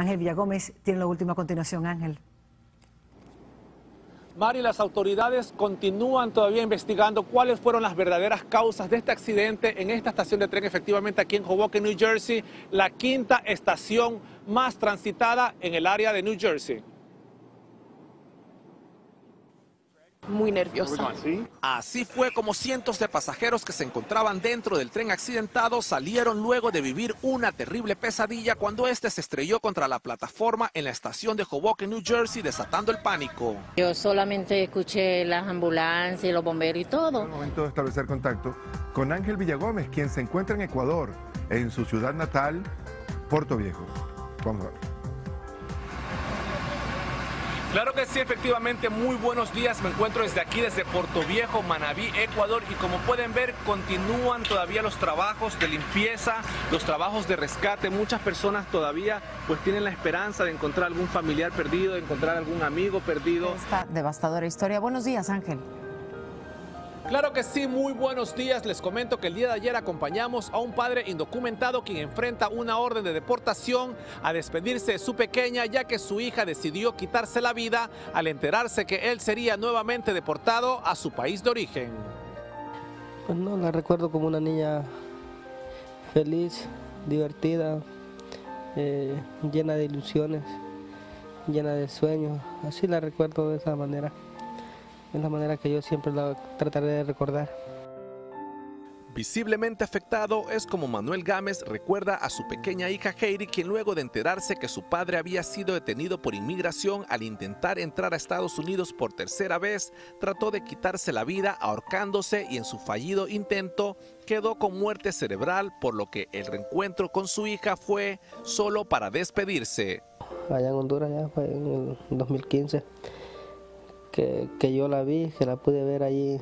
Ángel Villagómez tiene lo último a continuación. Ángel. Mari, las autoridades continúan todavía investigando cuáles fueron las verdaderas causas de este accidente en esta estación de tren, efectivamente aquí en Hoboken, New Jersey, la quinta estación más transitada en el área de New Jersey. Muy nerviosa. Así fue como cientos de pasajeros que se encontraban dentro del tren accidentado salieron luego de vivir una terrible pesadilla cuando este se estrelló contra la plataforma en la estación de Hoboken, New Jersey, desatando el pánico. Yo solamente escuché las ambulancias y los bomberos y todo. Es el momento de establecer contacto con Ángel Villagómez, quien se encuentra en Ecuador, en su ciudad natal, Puerto Viejo. Vamos a ver. Claro que sí, efectivamente, muy buenos días. Me encuentro desde aquí, desde Puerto Viejo, Manabí, Ecuador. Y como pueden ver, continúan todavía los trabajos de limpieza, los trabajos de rescate. Muchas personas todavía pues tienen la esperanza de encontrar algún familiar perdido, de encontrar algún amigo perdido. Esta devastadora historia. Buenos días, Ángel. Claro que sí, muy buenos días. Les comento que el día de ayer acompañamos a un padre indocumentado quien enfrenta una orden de deportación a despedirse de su pequeña ya que su hija decidió quitarse la vida al enterarse que él sería nuevamente deportado a su país de origen. Pues no, la recuerdo como una niña feliz, divertida, eh, llena de ilusiones, llena de sueños. Así la recuerdo de esa manera. Es la manera que yo siempre la trataré de recordar. Visiblemente afectado es como Manuel Gámez recuerda a su pequeña hija Heidi, quien luego de enterarse que su padre había sido detenido por inmigración al intentar entrar a Estados Unidos por tercera vez, trató de quitarse la vida ahorcándose y en su fallido intento quedó con muerte cerebral, por lo que el reencuentro con su hija fue solo para despedirse. Allá en Honduras ya fue en el 2015 que, que yo la vi, que la pude ver allí,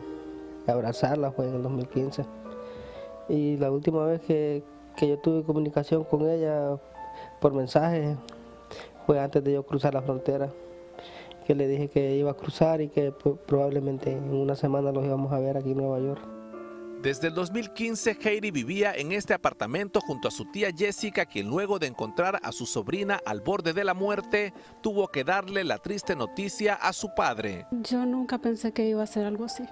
abrazarla fue en el 2015. Y la última vez que, que yo tuve comunicación con ella por mensaje fue antes de yo cruzar la frontera, que le dije que iba a cruzar y que probablemente en una semana los íbamos a ver aquí en Nueva York. Desde el 2015, Heidi vivía en este apartamento junto a su tía Jessica, quien luego de encontrar a su sobrina al borde de la muerte, tuvo que darle la triste noticia a su padre. Yo nunca pensé que iba a ser algo así.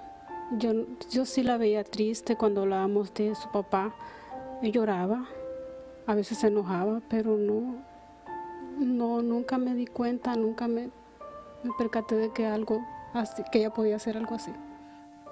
Yo, yo sí la veía triste cuando hablábamos de su papá. lloraba, a veces se enojaba, pero no, no, nunca me di cuenta, nunca me, me percaté de que algo así, que ella podía hacer algo así.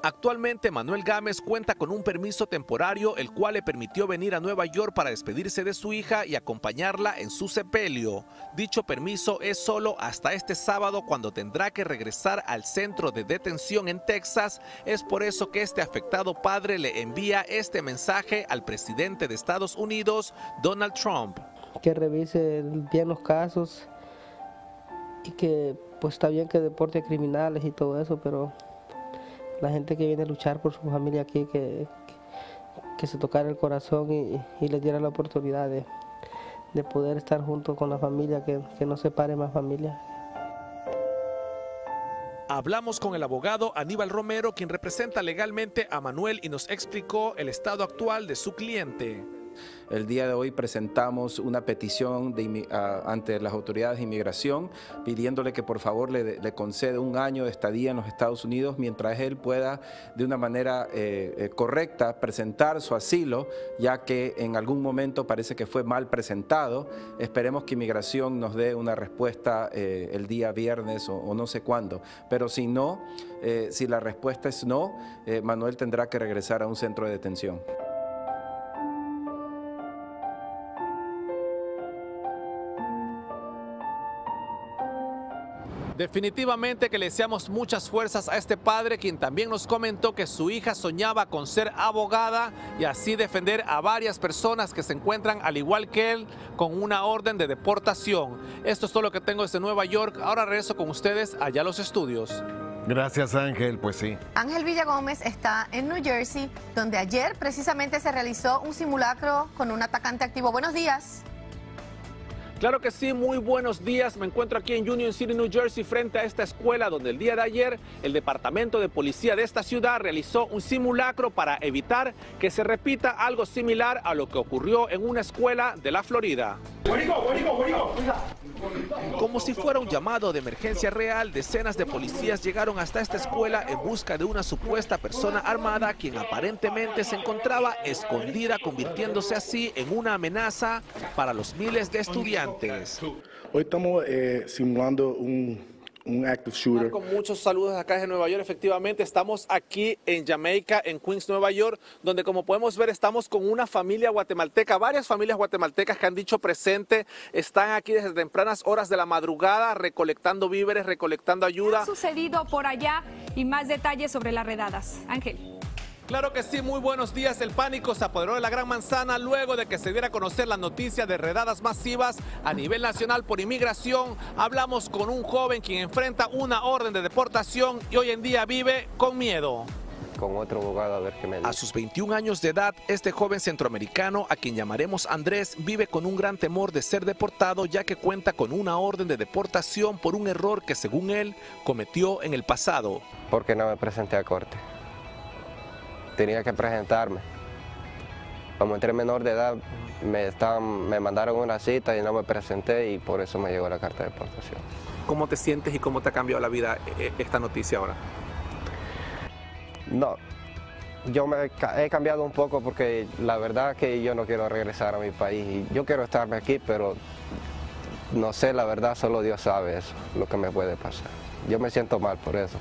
Actualmente Manuel Gámez cuenta con un permiso temporario el cual le permitió venir a Nueva York para despedirse de su hija y acompañarla en su sepelio. Dicho permiso es solo hasta este sábado cuando tendrá que regresar al centro de detención en Texas. Es por eso que este afectado padre le envía este mensaje al presidente de Estados Unidos, Donald Trump. Que revise bien los casos y que pues está bien que deporte a criminales y todo eso, pero la gente que viene a luchar por su familia aquí, que, que, se tocara el corazón y, y, les diera la oportunidad de, de, poder estar junto con la familia, que, que no separe más familia. Hablamos con el abogado Aníbal Romero, quien representa legalmente a Manuel y nos explicó el estado actual de su cliente. El día de hoy presentamos una petición ante las autoridades de inmigración pidiéndole que por favor le, conceda un año de estadía en los Estados Unidos mientras él pueda de una manera eh, eh, correcta presentar su asilo, ya que en algún momento parece que fue mal presentado. Esperemos que inmigración nos dé una respuesta eh, el día viernes o, no sé cuándo. Pero si no, si la respuesta es no, Manuel tendrá que regresar a un centro de detención. Definitivamente que le deseamos muchas fuerzas a este padre quien también nos comentó que su hija soñaba con ser abogada y así defender a varias personas que se encuentran al igual que él con una orden de deportación. Esto es todo lo que tengo desde Nueva York. Ahora regreso con ustedes allá a los estudios. Gracias Ángel, pues sí. Ángel Villagómez está en New Jersey, donde ayer precisamente se realizó un simulacro con un atacante activo. Buenos días. Claro que sí, muy buenos días. Me encuentro aquí en Union City, New Jersey, frente a esta escuela donde el día de ayer el Departamento de Policía de esta ciudad realizó un simulacro para evitar que se repita algo similar a lo que ocurrió en una escuela de la Florida. Como si fuera un llamado de emergencia real, decenas de policías llegaron hasta esta escuela en busca de una supuesta persona armada quien aparentemente se encontraba escondida, convirtiéndose así en una amenaza para los miles de estudiantes. Hoy estamos eh, simulando un un active shooter. Con muchos saludos acá desde Nueva York. Efectivamente, estamos aquí en Jamaica, en Queens, Nueva York, donde como podemos ver estamos con una familia guatemalteca, varias familias guatemaltecas que han dicho presente, están aquí desde tempranas horas de la madrugada recolectando víveres, recolectando ayuda. ¿Qué ha sucedido por allá y más detalles sobre las redadas? Ángel. Claro que sí, muy buenos días. El pánico se apoderó de la Gran Manzana luego de que se diera a conocer la noticia de redadas masivas a nivel nacional por inmigración. Hablamos con un joven quien enfrenta una orden de deportación y hoy en día vive con miedo con otro abogado a ver qué me dice. A sus 21 años de edad, este joven centroamericano, a quien llamaremos Andrés, vive con un gran temor de ser deportado ya que cuenta con una orden de deportación por un error que según él cometió en el pasado. Porque no me presenté a corte tenía que presentarme. Como entré menor de edad, me, estaban, me mandaron una cita y no me presenté y por eso me llegó la carta de deportación. ¿Cómo te sientes y cómo te ha cambiado la vida eh, esta noticia ahora? No, yo me he cambiado un poco porque la verdad que yo no quiero regresar a mi país y yo quiero estarme aquí, pero no sé, la verdad solo Dios sabe eso, lo que me puede pasar. Yo me siento mal por eso.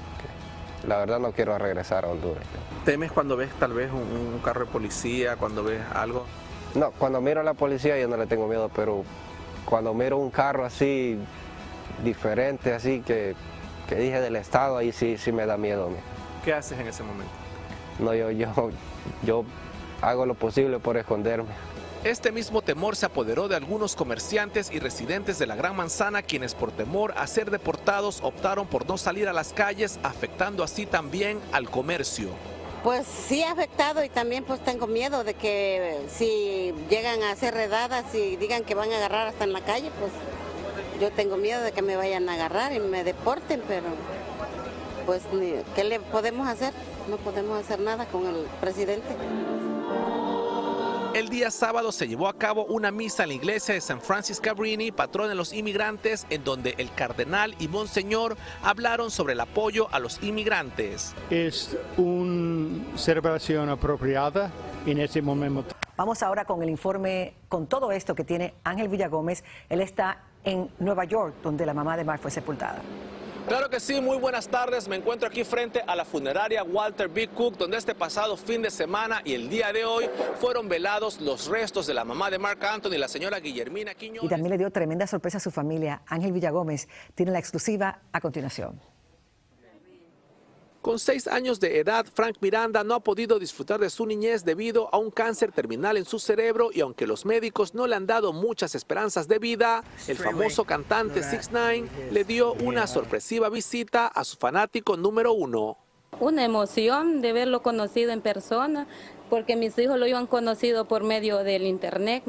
La verdad no quiero regresar a Honduras. ¿Temes cuando ves tal vez un, carro de policía, cuando ves algo? No, cuando miro a la policía yo no le tengo miedo, pero cuando miro un carro así diferente, así que, que dije del Estado, ahí sí, sí me da miedo. ¿Qué haces en ese momento? No, yo, yo, yo hago lo posible por esconderme. Este mismo temor se apoderó de algunos comerciantes y residentes de la Gran Manzana quienes por temor a ser deportados optaron por no salir a las calles, afectando así también al comercio. Pues sí ha afectado y también pues tengo miedo de que si llegan a hacer redadas y digan que van a agarrar hasta en la calle, pues yo tengo miedo de que me vayan a agarrar y me deporten, pero pues ¿qué le podemos hacer? No podemos hacer nada con el presidente. El día sábado se llevó a cabo una misa en la iglesia de San Francis Cabrini, patrón de los inmigrantes, en donde el cardenal y monseñor hablaron sobre el apoyo a los inmigrantes. Es una celebración apropiada en ese momento. Vamos ahora con el informe, con todo esto que tiene Ángel Villagómez. Él está en Nueva York, donde la mamá de Mark fue sepultada. Claro que sí, muy buenas tardes. Me encuentro aquí frente a la funeraria Walter B. Cook, donde este pasado fin de semana y el día de hoy fueron velados los restos de la mamá de Mark Anthony, la señora Guillermina Quiñones. Y también le dio tremenda sorpresa a su familia. Ángel Villagómez tiene la exclusiva a continuación. Con seis años de edad, Frank Miranda no ha podido disfrutar de su niñez debido a un cáncer terminal en su cerebro y aunque los médicos no le han dado muchas esperanzas de vida, el famoso cantante Six Nine le dio una sorpresiva visita a su fanático número uno. Una emoción de verlo conocido en persona, porque mis hijos lo iban conocido por medio del internet.